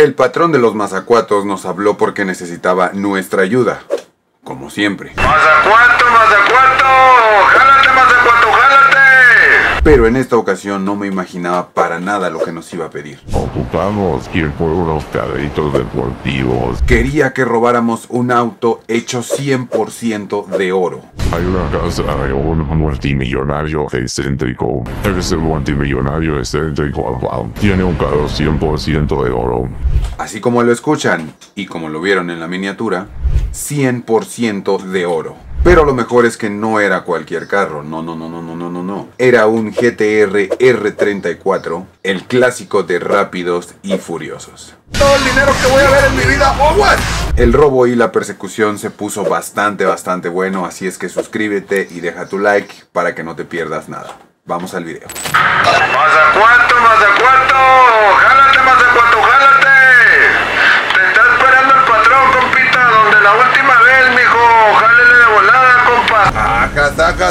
El patrón de los mazacuatos nos habló porque necesitaba nuestra ayuda. Como siempre. ¡Mazacuato, mazacuato! ¡Jálate, mazacuato, jálate! Pero en esta ocasión no me imaginaba para nada lo que nos iba a pedir. Ocupamos ir por unos carritos deportivos. Quería que robáramos un auto hecho 100% de oro. Hay una casa de un multimillonario excéntrico. Ese multimillonario excéntrico tiene un carro 100% de oro. Así como lo escuchan y como lo vieron en la miniatura, 100% de oro. Pero lo mejor es que no era cualquier carro, no, no, no, no, no, no, no, no. Era un GTR R34, el clásico de rápidos y furiosos. Todo el dinero que voy a ver en mi vida, oh, what? El robo y la persecución se puso bastante, bastante bueno, así es que suscríbete y deja tu like para que no te pierdas nada. Vamos al video. ¡Mazacuato, mazacuato! ¡Jálate,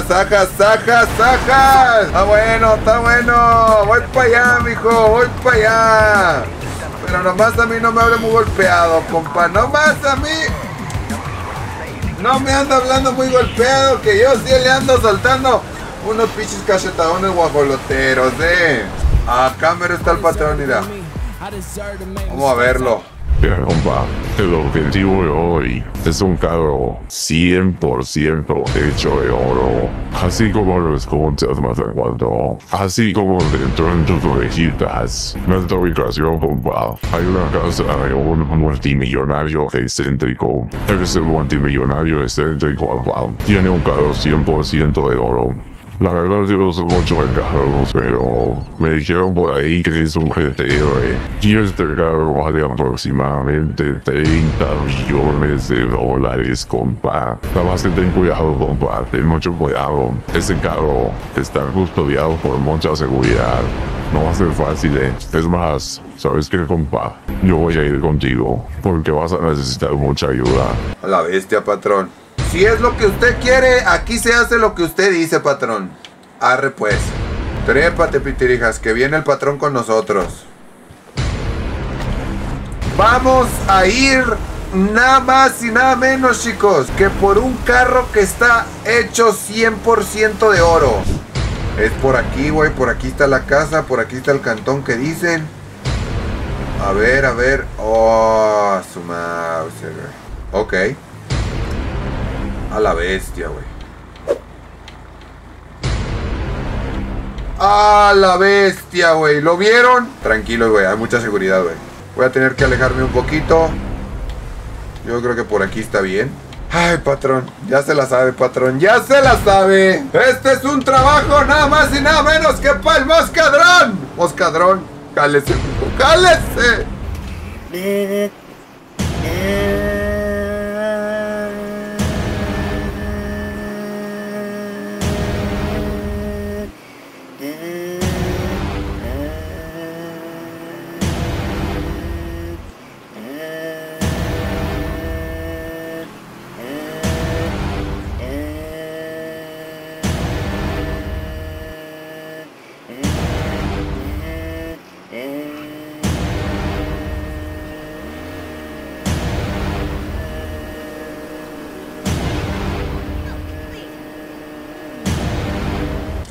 Saca, saca, saca. Está bueno, está bueno. Voy para allá, mijo, voy para allá. Pero nomás a mí no me hable muy golpeado, compa. Nomás a mí. No me anda hablando muy golpeado, que yo sí le ando soltando unos pinches cachetadones guajoloteros, eh. Acá mero está el patrón, mira. Vamos a verlo. El objetivo de hoy es un carro 100% hecho de oro. Así como lo escuchas más en cuanto. Así como dentro de tus orejitas. Nuestra ubicación, compa. Hay una casa de un multimillonario excéntrico. Ese multimillonario excéntrico tiene un carro 100% de oro. La verdad yo no sé mucho de carros, pero me dijeron por ahí que es un GTR. Y este carro vale aproximadamente 30 millones de dólares, compa. Nada más que ten cuidado, compa, ten mucho cuidado. Ese carro está custodiado por mucha seguridad. No va a ser fácil, eh. Es más, ¿sabes qué, compa? Yo voy a ir contigo, porque vas a necesitar mucha ayuda. A la bestia, patrón. Si es lo que usted quiere, aquí se hace lo que usted dice, patrón. Arre pues. Trépate, pitirijas, que viene el patrón con nosotros. Vamos a ir nada más y nada menos, chicos, que por un carro que está hecho 100% de oro. Es por aquí, güey, por aquí está la casa, por aquí está el cantón que dicen. A ver, a ver. Oh, su mouse. Ok. A la bestia, güey. A la bestia, güey. ¿Lo vieron? Tranquilo, güey. Hay mucha seguridad, güey. Voy a tener que alejarme un poquito. Yo creo que por aquí está bien. Ay, patrón. Ya se la sabe, patrón. Ya se la sabe. Este es un trabajo nada más y nada menos que para el moscadrón. Moscadrón. Cálese. Cálese.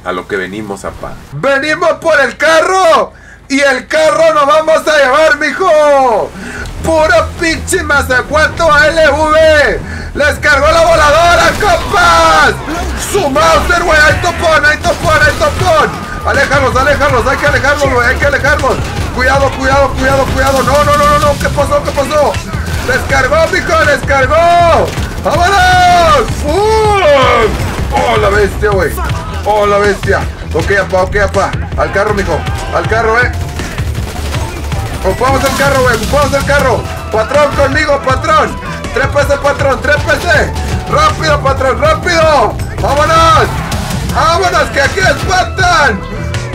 A lo que venimos, apa. ¡Venimos por el carro! ¡Y el carro nos vamos a llevar, mijo! ¡Puro pinche mazacuato ALV! ¡Les cargó la voladora, compas! ¡Su Mauser, güey! ¡Hay topón, hay topón, hay topón! ¡Aléjalos, aléjalos! ¡Hay que alejarlos, güey! ¡Hay que alejarlos! ¡Cuidado, cuidado, cuidado, cuidado! ¡No, no, no, no, no! ¿Qué pasó, qué pasó? ¡Les cargó, mijo! ¡Les cargó! ¡Vámonos! ¡Uf! ¡Oh, la bestia, güey! ¡Oh, la bestia! Ok, apa, ok, apa. Al carro, mijo. Al carro, eh. Ocupamos el carro, güey. Ocupamos el carro. Patrón, conmigo, patrón. Trépese, patrón, trépese. Rápido, patrón, rápido. Vámonos. Vámonos, que aquí espantan.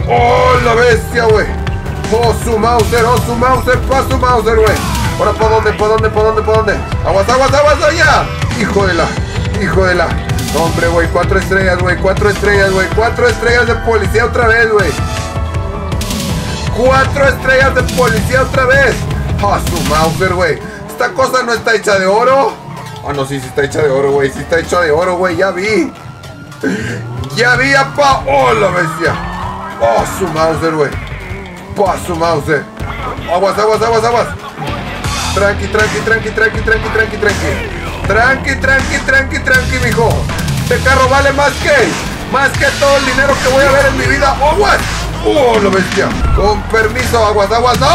¡Oh, la bestia, güey! ¡Oh, su Mauser! ¡Oh, su Mauser! ¡Pa su Mauser, güey! ¿Ahora por dónde? ¿Por dónde? ¿Por dónde? ¿Por dónde? ¡Aguas, aguas, aguas! ¡Allá! ¡Hijo de la! ¡Hijo de la! Hombre, güey, cuatro estrellas, güey, cuatro estrellas, güey, cuatro estrellas de policía otra vez, güey. Cuatro estrellas de policía otra vez. Ah, su Mauser, güey. Esta cosa no está hecha de oro. Ah, no, sí, sí está hecha de oro, güey. Sí está hecha de oro, güey. Ya vi. Ya vi, apa. Oh, la bestia. Oh, su Mauser, güey. Oh, su Mauser. Aguas, aguas, aguas, aguas. Tranqui, tranqui, tranqui, tranqui, tranqui, tranqui, tranqui. Tranqui, tranqui, tranqui, tranqui, mijo. Este carro vale más que, más que todo el dinero que voy a ver en mi vida. ¡Aguas! ¡Oh, la bestia! Con permiso, aguas, aguas, ¡no!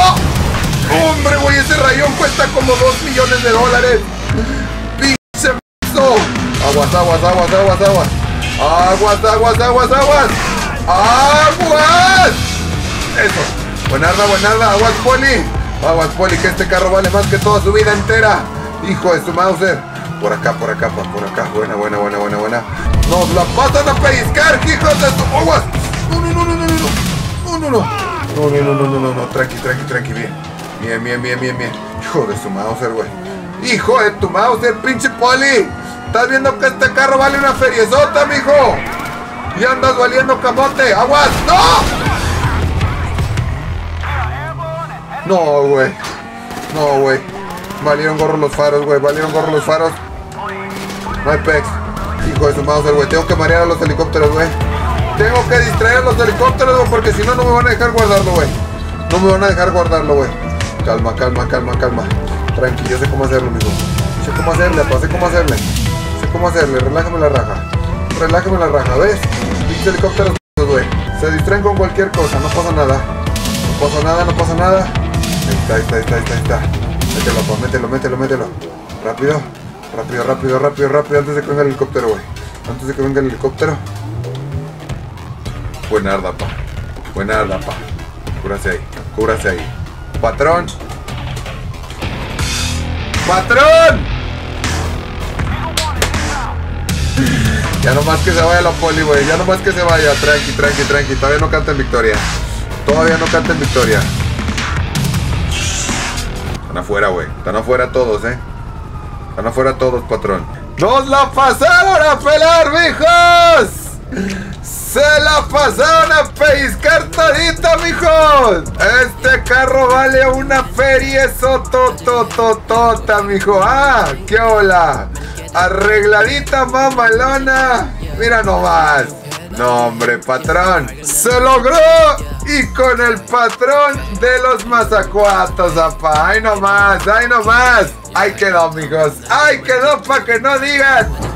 ¡Hombre, güey! Ese rayón cuesta como 2 millones de dólares. ¡Pinche! Aguas, aguas, aguas, aguas, aguas. Aguas, aguas, aguas, aguas. ¡Aguas! Eso. Buenarda, buenarda. Aguas, poli. Aguas, poli, que este carro vale más que toda su vida entera. Hijo de su Mauser. Por acá, por acá, pa, por acá. Buena, buena, buena, buena, buena. Nos la pasan a pellizcar, hijos de su. ¡Aguas! No, no, no, no, no, no. No, no, no. No, no, no, no, no, no, no. Tranqui, tranqui, tranqui. Bien. Bien, bien, bien, bien, bien. Hijo de su Mauser, güey. Hijo de tu Mauser, pinche poli. Estás viendo que este carro vale una feriezota, mijo. Y andas valiendo camote. ¡Aguas! ¡No! No, güey. No, güey. Valieron gorro los faros, güey. Valieron gorro los faros. No hay pex. Hijo de su Mauser, güey. Tengo que marear a los helicópteros, güey. Tengo que distraer a los helicópteros, güey. Porque si no, no me van a dejar guardarlo, güey. No me van a dejar guardarlo, güey. Calma, calma, calma, calma. Tranqui, yo sé cómo hacerlo, mijo. Sé cómo hacerle, papá. Sé cómo hacerle. Sé cómo hacerle. Relájame la raja. Relájame la raja, ¿ves? Pinche helicópteros, güey. Se distraen con cualquier cosa. No pasa nada. No pasa nada, no pasa nada. Ahí está, ahí está, ahí está, ahí está. Mételo, pa, mételo, mételo, mételo. Rápido, rápido, rápido, rápido, rápido. Antes de que venga el helicóptero, güey. Antes de que venga el helicóptero. Buenarda, pa. Buenarda, pa. Cúbrase ahí, cúbrase ahí. Patrón. ¡Patrón! Ya nomás que se vaya la poli, güey. Ya nomás que se vaya. Tranqui, tranqui, tranqui. Todavía no canta en victoria. Todavía no canta en victoria. Están afuera, güey. Están afuera todos, eh. Están afuera todos, patrón. ¡Nos la pasaron a pelar, mijos! ¡Se la pasaron a pellizcar todita, mijos! Este carro vale una feria sototototota, mijo. ¡Ah! ¡Qué hola! Arregladita, mamalona. Mira nomás. No, hombre, patrón. Se logró. Y con el patrón de los mazacuatos, apá. Ahí nomás, ahí nomás. Ahí quedó, amigos. Ahí quedó para que no digan